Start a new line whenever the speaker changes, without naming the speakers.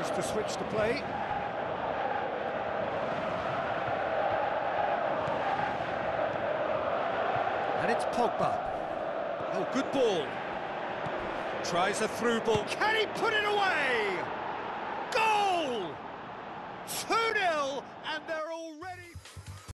managed to switch the play. And it's Pogba. Oh, good ball. Tries a through ball. Can he put it away? Goal! 2-0 and they're